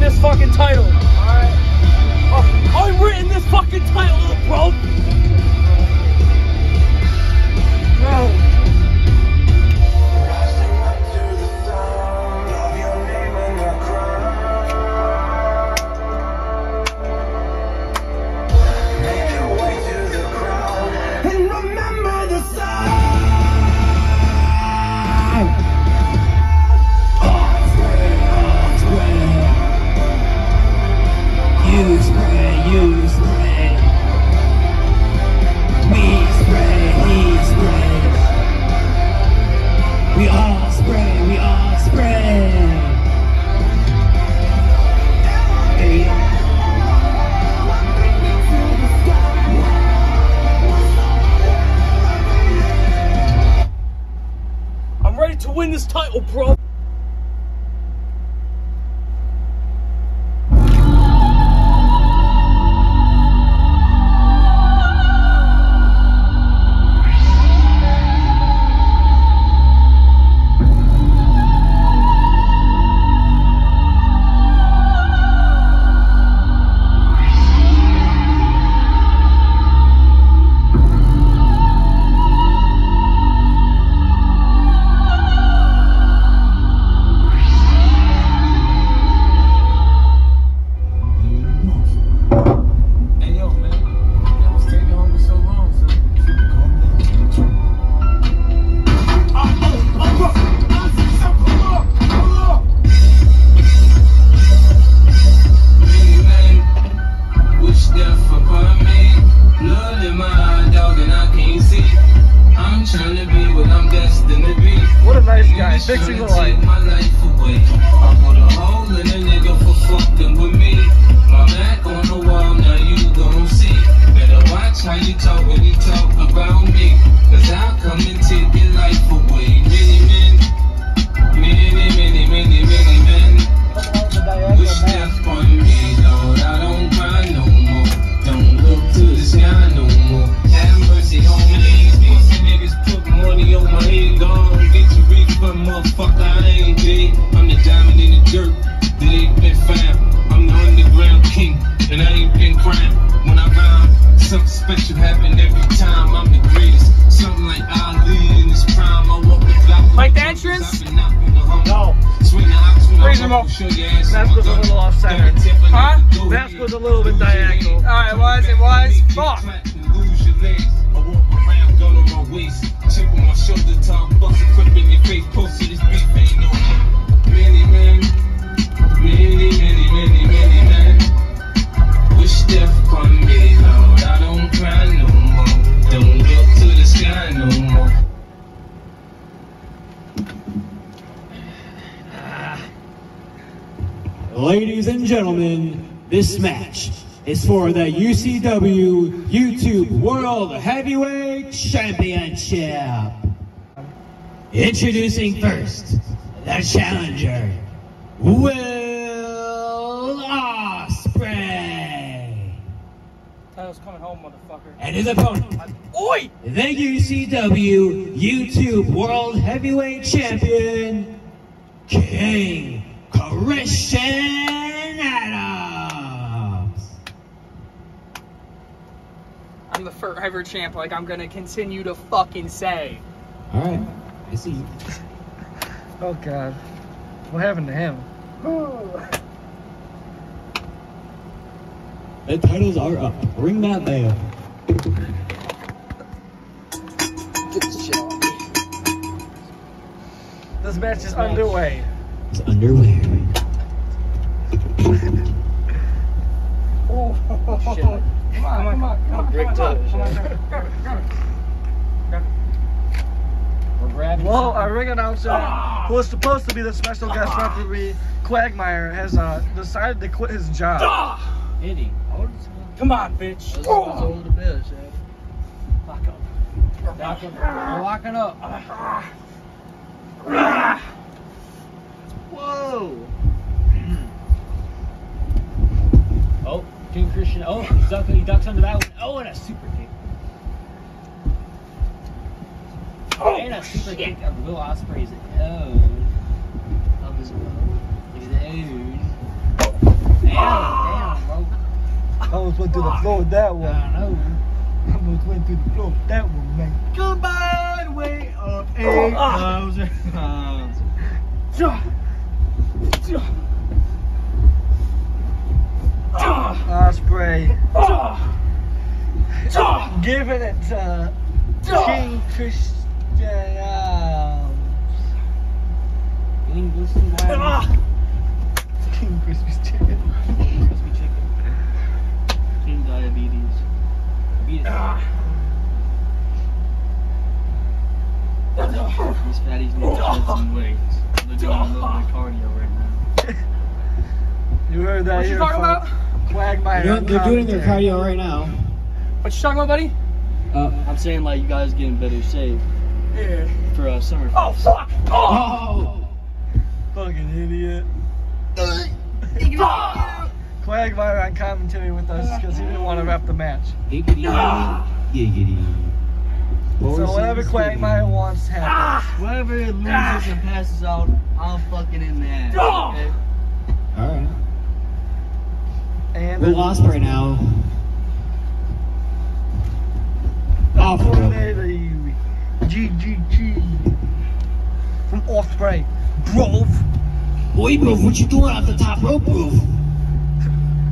this fucking title. Alright. Oh, I'm written this fucking title, bro. Bro. Fixing the light. Diamond in the dirt that been found. I'm the underground king, and I ain't been crowned. When I rhyme, something special happen every time. I'm the greatest. Something like Ali in his prime. I walk the block. Like the entrance? No. Swing the ox when I Raise him walk, up. show your ass That on was a little off center. Got a tip of Huh? the- That ahead. was a little bit Lose diagonal. Alright, it was, it was. Fuck. clapped and lose your legs. I walk around, on my waist. Chip on my shoulder, top, bust a clip in your face. Posted this beef ain't no many men. Many, many, many, many men. Wish death upon me, Lord. I don't cry no more. Don't look to the sky no more. Ladies and gentlemen, this match is for the UCW YouTube World Heavyweight Championship. Introducing first, the challenger, Will Title's coming home, motherfucker. and his opponent, Oi! the UCW YouTube World Heavyweight Champion, King Christian Adams. I'm the forever champ, like I'm gonna continue to fucking say. All right, I see you. Oh god. What happened to him? The titles are up. Ring that bell. This shit on me. This match is underway. It's underway. Oh, shit. Come on, come on, come on. Rick Tibbs. Well, our ring announcer, ah! who was supposed to be the special guest ah! referee, Quagmire, has uh, decided to quit his job. Ah! Eddie, Come on, bitch. this is over the bitch, Ed. Fuck up. Lock up. We're locking up. Whoa. oh, King Christian. Oh, he ducks, he ducks under that one. Oh, and a super kick. Oh, and a super kick of Will Ospreay's own. Of his own. His own. Damn, damn, bro. I almost went to the floor with that one. don't know. I almost went to the floor with that one, man. Goodbye, way up ah. eight thousand ah, pounds. Ospreay giving it to King Christian. English and King Christmas chicken. Crispy chicken. King diabetes. Beat it. These fatties need to shed some weight. They're doing a little bit of cardio right now. You heard that What you talking about? Quagmire. They're, they're doing their cardio right now. What you talking about, buddy? Uh, I'm saying like you guys getting better shape Yeah. for for uh, summer. Oh fuck! Oh! Fucking idiot. Quagmire on commentary with us because he didn't want to wrap the match. Giggity. Ah! Giggity. So whatever Quagmire wants happens. Ah! Whoever loses and passes out, I'm fucking in that. Ah! Okay? Alright. And Will Ospreay now. Off the rope. GGG. From Ospreay. Grove. Boy, bro, what you doing off the top rope, bro?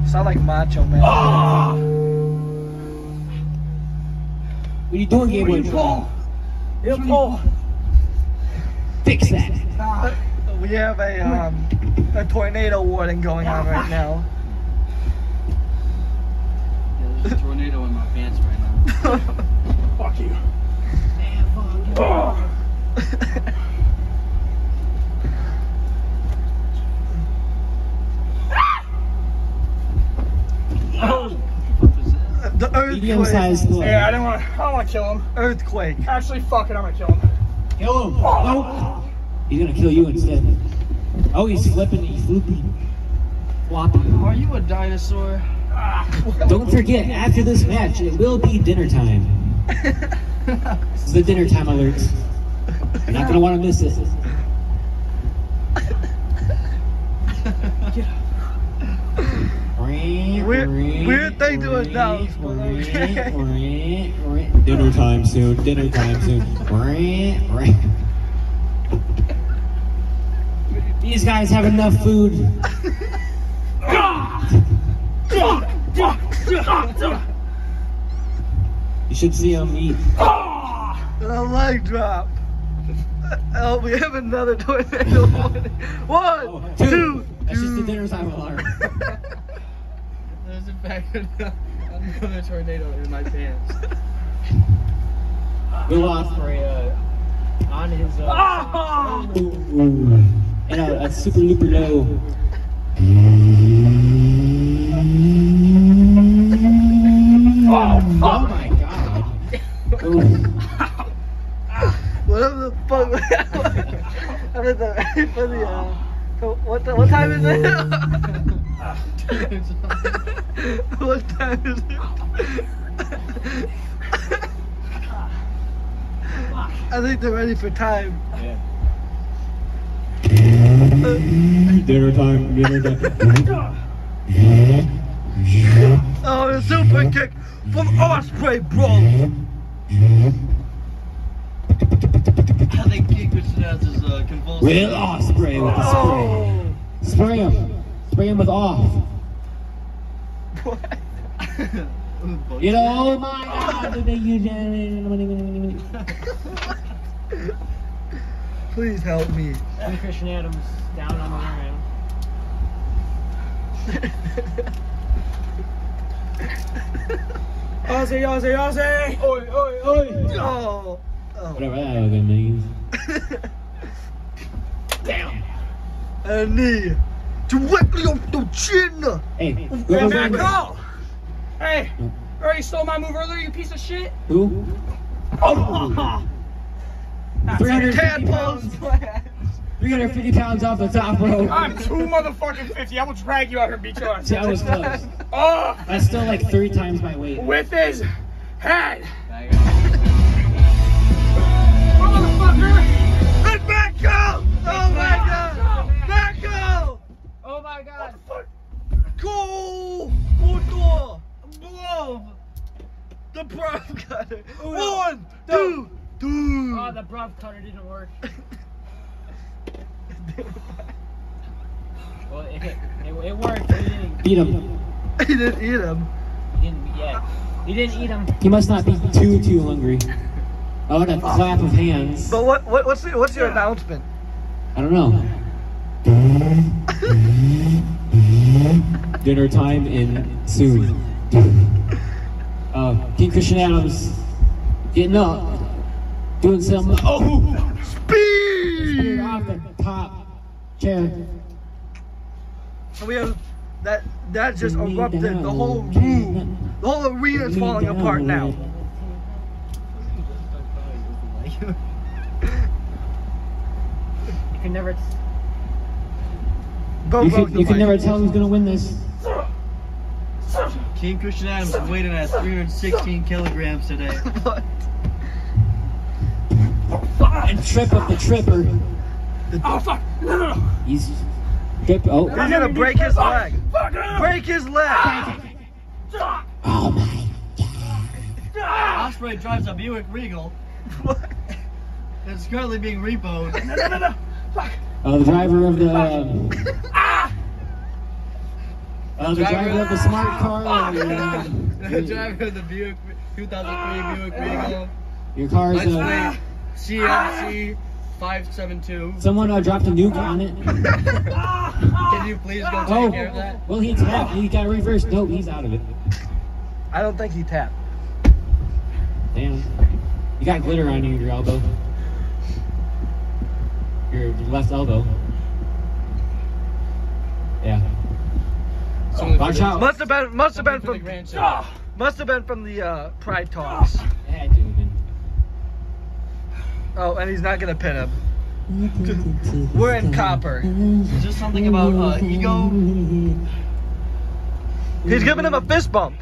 Sound like Macho Man. What are you doing, Gabe? Paul. Yeah, Paul. Fix that. We have a um, a tornado warning going on right now. Yeah, there's a tornado in my pants right now. Fuck you. The Medium earthquake. sized boy. Yeah, I don't want to. I don't want to kill him. Earthquake. Actually, fuck it. I'm gonna kill him. Kill him. Nope. He's gonna kill you instead. Oh, he's flipping. He's flooping. Flopping. Are you a dinosaur? Ah. Don't forget, after this match, it will be dinner time. This is the dinner time alert. You're not gonna want to miss it. Weird- weird thing to announce. Dinner time soon. Dinner time soon. These guys have enough food. You should see them eat. A leg drop. Oh, we have another tornado oh, warning. two. That's just the dinner time alarm. There's in fact another tornado in my pants. Will Ospreay uh, on his uh, and a, a super duper low. Oh my god. Ooh. Whatever the fuck. I mean, the, for the, uh, so what, the, what time is it? What time is it? I think they're ready for time. Dinner time, dinner time. Oh, a super kick from Ospreay, bro. I think King Christian is uh, convulsing. Will Ospreay with the spray. Oh. Spray him. Spray him with off. What? You know, oh my god. Please help me. And Christian Adams down on the ground. Ozzy, Ozzy, Ozzy! Oi, oi, oi! Oh. Oh. Whatever that means. Damn! A knee. Directly off the chin. Hey, Hey, whoever Matt, wins- go! Hey! You already stole my move earlier, you piece of shit! Who? Oh! 350 pounds, 350 pounds off the top rope. I'm two motherfucking 50. I will drag you out here and beat your ass. See, I was close. Oh! That's still like three times my weight. With his head! Motherfucker! Let back go. Didn't work. Well, it, it, it worked. but He didn't, Beat him. he didn't eat him. he didn't yet. He didn't eat him. He must not be too, too hungry. Oh, and a clap of hands. But what, what what's the, what's your announcement? I don't know. Dinner time in soon. Uh, King Christian Adams getting up, doing some. Oh! Speed. Off the top chair. We have that that just Bring me erupted the whole room. The whole arena is Bring me falling apart now. You can never. Bo You broke can, you can never tell who's gonna win this. King Christian Adams is weighing at 316 kilograms today. What? And trip of the tripper. Oh fuck! No, no, no! He's trip. Oh, He's gonna break his leg. Break his leg. oh my. Ospreay drives a Buick Regal. What? It's currently being repoed. No, no, no, no! Fuck! Uh, the driver of the. Um, uh, the driver of the smart car. uh, the driver of the Buick 2003 Buick Regal. your car's. License Uh, plate CMC 572. someone uh, dropped a nuke on it. Can you please go take Oh, care of that? well, he tapped. He got reversed. No, he's out of it. I don't think he tapped. Damn. You got glitter on you, your elbow. Your left elbow. Yeah. Watch out. Must have been. Must have been from. Must have been from the uh, Pride talks. Oh, and he's not gonna pin him. We're in copper. Is this something about uh, ego? He's giving him a fist bump.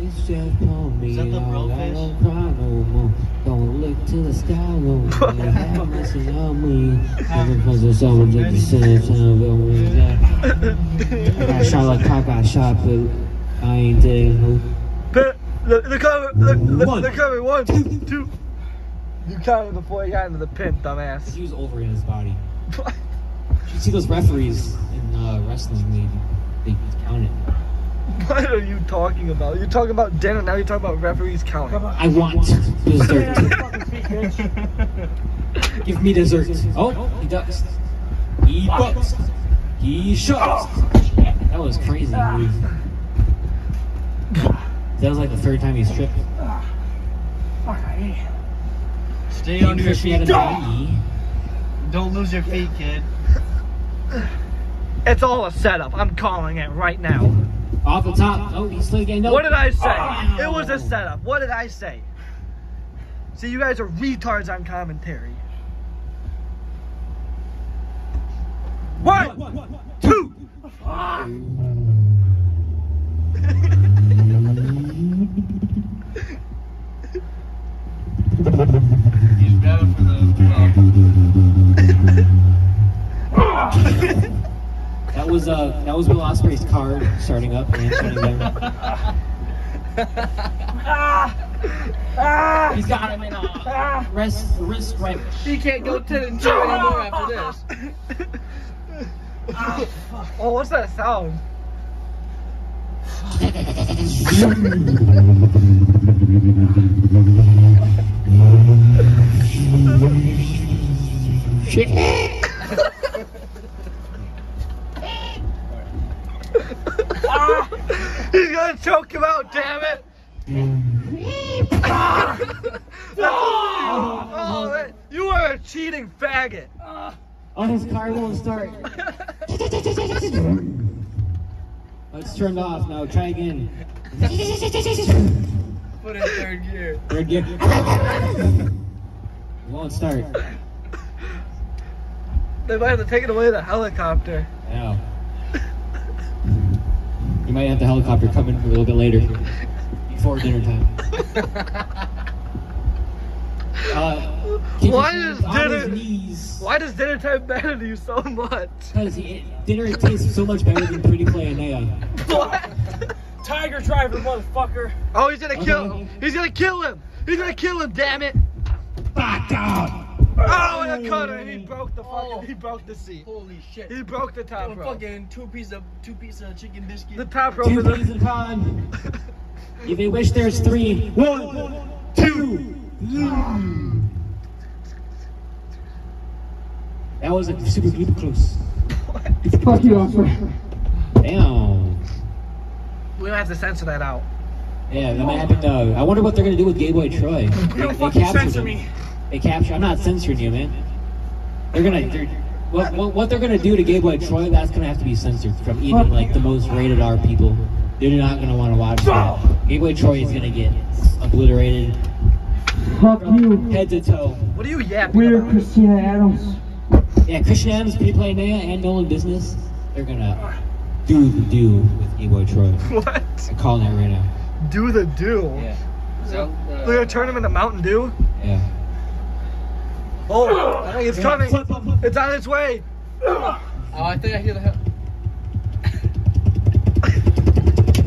Is that the bro face? Don't cry no. Don't look to the sky no more. Have mercy on me. Because there's so much the same time. I got shot like cock, I shot, but I ain't dead. The, the, the cover. The, the, One. the cover. One, two. You counted before he got into the pin, dumbass. He was over in his body. You see those referees in uh, wrestling, they, they count it. What are you talking about? You're talking about dinner, now you're talking about referees counting. I want dessert. Give me dessert. Oh, he ducks. He bucks. He shucks. That was crazy. dude. That was like the third time he's tripped. Fuck, I hate Stay on your feet. had. Don't lose your feet, kid. It's all a setup. I'm calling it right now. Off the top. Oh, he's still getting no. What did I say? Ow. It was a setup. What did I say? See, you guys are retards on commentary. One, two. He's was uh, that was Will Ospreay's card starting up and shutting down. He's got him in a wrist wrist right. He can't go 10 and 2 anymore after this. Oh, what's that sound? He's gonna choke him out, damn it! oh, man, you are a cheating faggot. Oh, his car won't start. Let's turn off now. Try again. Put in third gear. Third gear. Won't start. They might have to take it away the helicopter. Yeah. You might have the helicopter coming a little bit later, before dinner time. Uh, Why Christian is on his dinner- knees. Why does dinner time matter to you so much? Because dinner tastes so much better than Pretty Play and Naya. What? Tiger driver, motherfucker. Oh, he's gonna kill him. He's gonna kill him. He's gonna kill him, damn it. Back down! Oh, and a cutter. He broke the fucking, he broke the seat. Holy shit. He broke the top Oh, rope. fucking two piece of two piece of chicken biscuit. The top rope Two is peas a, in a pod. If they wish there's three. One, two. That was a super duper close. Fuck you, Ospreay. Damn. We'll have to censor that out. Yeah, that might happen. Uh, I wonder what they're gonna do with Gay Boy Troy. They, Don't fucking censor me. They capture. I'm not censoring you, man. They're gonna. They're, what, what, what they're gonna do to Gay Boy Troy? That's gonna have to be censored from even like the most rated R people. They're not gonna want to watch that. Gay Boy Troy is gonna get obliterated Fuck you. head to toe. What are you yapping We're about? Christina Adams. Yeah, Christian Adams, Pretty Play Naya, and Nolan Business, they're gonna do the do with Gayboy Troy. What? I'm calling it right now. Do the do. Yeah. So, They're gonna turn him into Mountain Dew. Yeah. Oh, I think it's coming. It's on its way. oh, I think I hear the.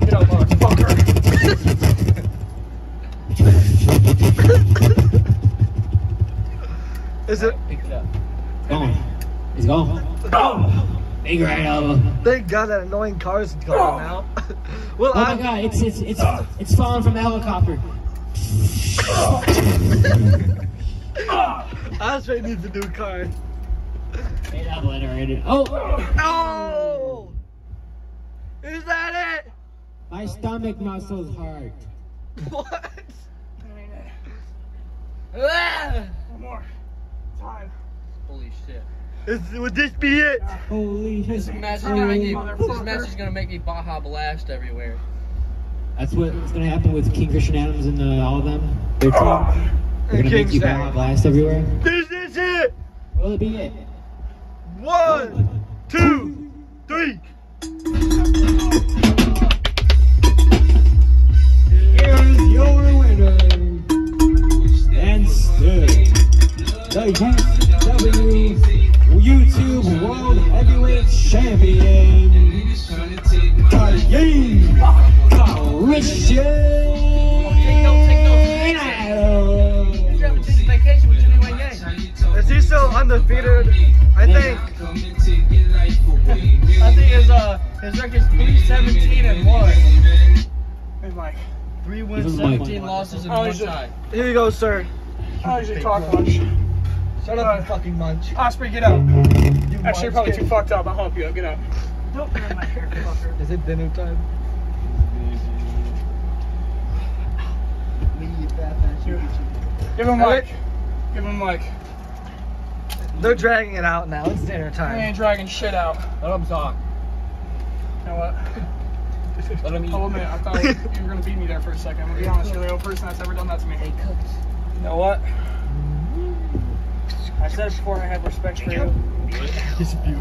Get out, motherfucker. Is it? Pick it up. Gone. He's gone. Big right elbow. Thank God that annoying car is gone now. well, Oh my I'm, god, it's it's it's it's falling from the helicopter. Ospreay needs a new car. Hey, that obliterated. Oh, Oh! Is that it? my stomach muscles hurt. What? One more. Time. Holy shit. Is, would this be it? Holy This shit. match is gonna make me. This Motherfucker. match is gonna make me Baja Blast everywhere. That's what's gonna happen with King Christian Adams and uh, all of them. Their team. They're gonna make you Day. Baja blast everywhere. This is it! Will it be it? One, two, three. Here's your winner. And still, the UW YouTube World Heavyweight Champion, Kayim Christian undefeated? I think. I think his uh his record's three seventeen and one. Hey Mike. Three This wins, is my- 17 losses and Oh, one he's tie. Here you go, sir. I don't usually talk much. Shut up, you fucking munch. Ospreay, get out. You Actually, you're probably kid. too fucked up. I'll help you. Get out. Don't grab my hair, fucker. Is it dinner time? Give him Mike. Give him Mike. They're dragging it out now. It's dinner time. I time. ain't dragging shit out. Let him talk. You know what? Let him oh, eat. I'll admit, I thought you were gonna beat me there for a second. I'm gonna be honest, you're the only person that's ever done that to me. They cooked. You know what? I said before I had respect for you,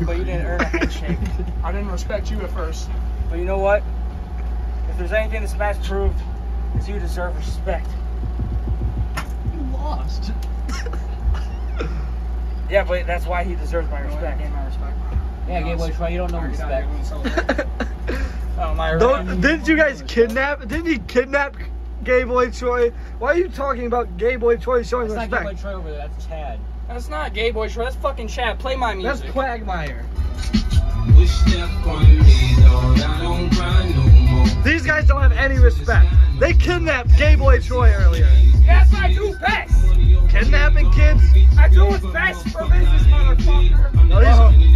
but you didn't earn a handshake. I didn't respect you at first. But you know what? If there's anything this match proved, is you deserve respect. You lost. Yeah, but that's why he deserves my respect. Gain my respect. Yeah, Gateway Troy, you don't know Already got respect. Oh, my Don't, didn't you guys kidnap? Didn't he kidnap Gay Boy Troy? Why are you talking about Gay Boy Troy showing respect? That's not Gateway respect? Troy over there, that's Chad. That's not gay boy show. That's fucking Chad. Play my music. That's. Quagmire. These These guys don't have any respect. They kidnapped Gay Boy Troy earlier. yes, I do best kidnapping kids? I do what's best for business, motherfucker. Uh -huh.